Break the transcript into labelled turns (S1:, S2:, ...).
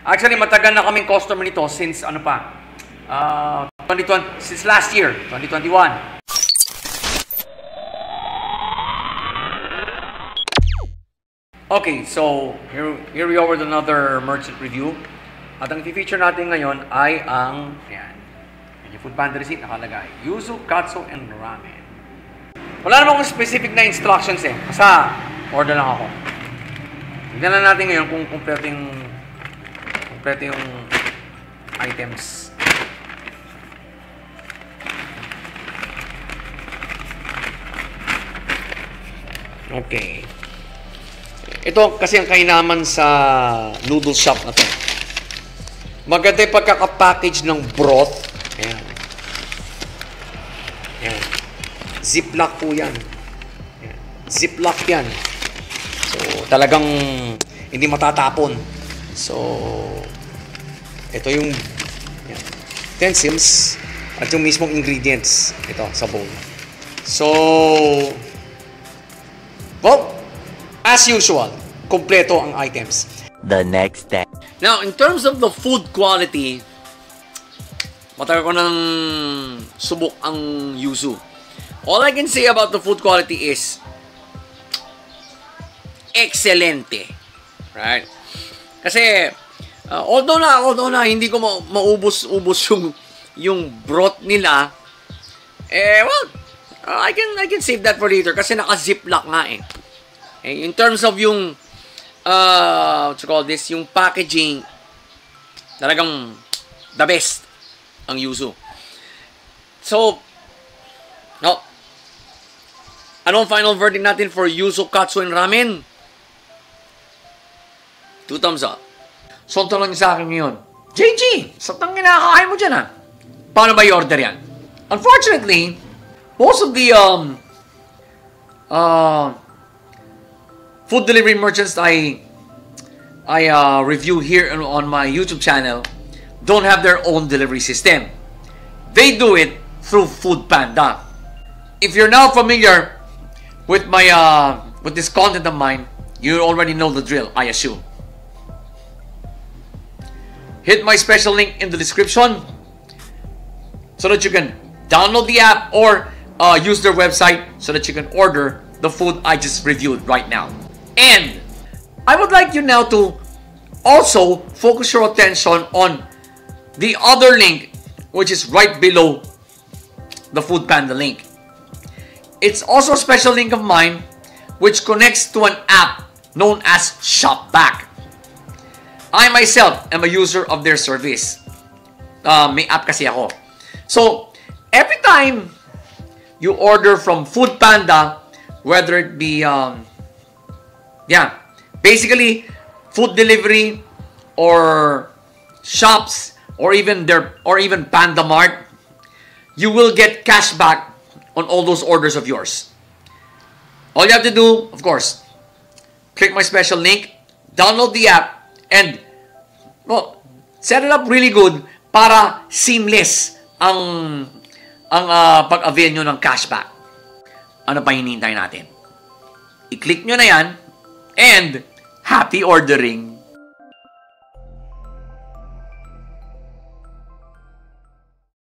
S1: Actually, matagal na kaming customer nito since ano pa, uh, 2020, since last year, 2021. Okay, so here, here we are with another merchant review. At ang feature natin ngayon ay ang, yan, yung food panda receipt nakalagay. Yuzu, katsu, and ramen. Wala naman akong specific na instructions eh. Basta, order lang ako. Tignan na natin ngayon kung kompleto yung, kompleto yung items. Okay. Ito kasi ang kainaman sa noodle shop na to. Maganda yung pagkakapackage ng broth. Ayan. Ayan. Ziplock po yan. Ayan. Ziplock yan. So, talagang hindi matatapon. So, ito yung ayan, utensils at yung mismong ingredients. Ito, sa bowl. So, well, as usual, kompleto ang items.
S2: The next day.
S1: Now, in terms of the food quality, matagal ko nang subok ang yuzu. All I can say about the food quality is excelente. Right? Kasi, uh, although na, although na hindi ko ma- maubos-ubos yung, yung broth nila, eh, well, uh, I can I can save that for later kasi naka-ziplock nga eh. eh. In terms of yung uh, what you call this, yung packaging, talagang the best ang Yuzu. So, no, anong final verdict natin for Yuzu Katsu and Ramen? Two thumbs up. So, ang tanong niyo sa akin ngayon, JG, sa tang kinakain mo dyan ha? Paano ba i-order yan? Unfortunately, most of the um, uh, food delivery merchants I I uh, review here on my YouTube channel don't have their own delivery system. They do it through Food Panda. If you're now familiar with my uh, with this content of mine, you already know the drill, I assume. Hit my special link in the description so that you can download the app or uh, use their website so that you can order the food I just reviewed right now. And I would like you now to also focus your attention on the other link, which is right below the Food Panda link. It's also a special link of mine, which connects to an app known as ShopBack. I myself am a user of their service. Uh, may app kasi ako. So, every time you order from Food Panda, whether it be um, yeah, basically food delivery or shops or even their or even Panda Mart, you will get cash back on all those orders of yours. All you have to do, of course, click my special link, download the app, and well, set it up really good para seamless ang ang uh, pag-avail nyo ng cashback. Ano pa hinihintay natin? I-click nyo na yan and happy ordering!